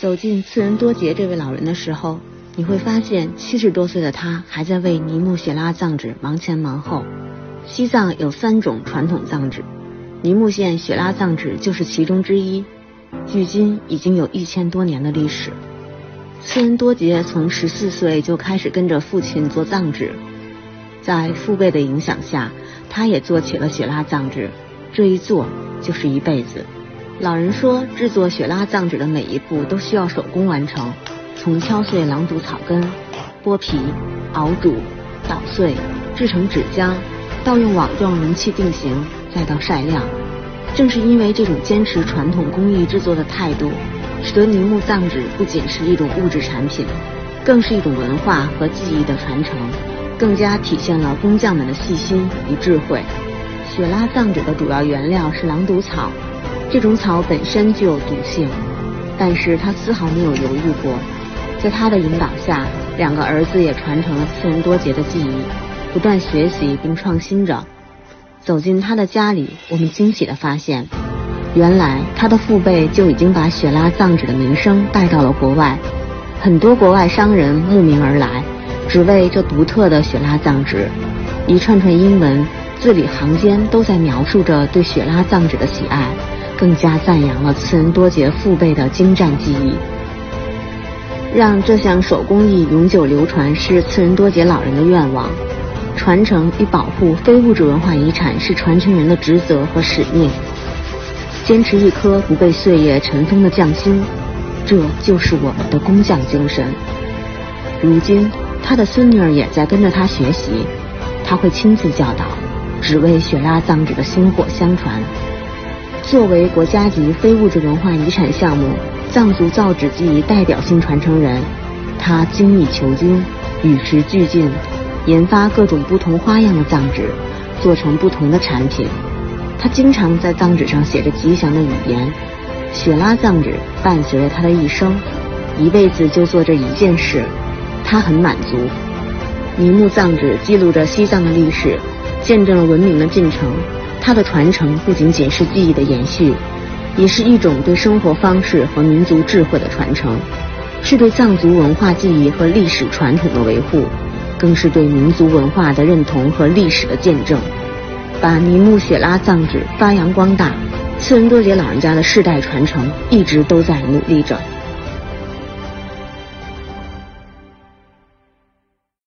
走进次仁多杰这位老人的时候，你会发现七十多岁的他还在为尼木雪拉藏纸忙前忙后。西藏有三种传统藏纸，尼木县雪拉藏纸就是其中之一，距今已经有一千多年的历史。次仁多杰从十四岁就开始跟着父亲做藏纸，在父辈的影响下，他也做起了雪拉藏纸，这一做就是一辈子。老人说，制作雪拉藏纸的每一步都需要手工完成，从敲碎狼毒草根、剥皮、熬煮、捣碎、制成纸浆，到用网状容器定型，再到晒晾。正是因为这种坚持传统工艺制作的态度，使得宁木藏纸不仅是一种物质产品，更是一种文化和技艺的传承，更加体现了工匠们的细心与智慧。雪拉藏纸的主要原料是狼毒草。这种草本身就有毒性，但是他丝毫没有犹豫过。在他的引导下，两个儿子也传承了次仁多杰的技艺，不断学习并创新着。走进他的家里，我们惊喜地发现，原来他的父辈就已经把雪拉藏纸的名声带到了国外，很多国外商人慕名而来，只为这独特的雪拉藏纸。一串串英文字里行间都在描述着对雪拉藏纸的喜爱。更加赞扬了次仁多杰父辈的精湛技艺，让这项手工艺永久流传是次仁多杰老人的愿望。传承与保护非物质文化遗产是传承人的职责和使命。坚持一颗不被岁月尘封的匠心，这就是我们的工匠精神。如今，他的孙女儿也在跟着他学习，他会亲自教导，只为雪拉藏纸的薪火相传。作为国家级非物质文化遗产项目藏族造纸技艺代表性传承人，他精益求精，与时俱进，研发各种不同花样的藏纸，做成不同的产品。他经常在藏纸上写着吉祥的语言。雪拉藏纸伴随着他的一生，一辈子就做这一件事，他很满足。尼木藏纸记录着西藏的历史，见证了文明的进程。它的传承不仅仅是记忆的延续，也是一种对生活方式和民族智慧的传承，是对藏族文化记忆和历史传统的维护，更是对民族文化的认同和历史的见证。把尼木雪拉藏纸发扬光大，次仁多杰老人家的世代传承一直都在努力着。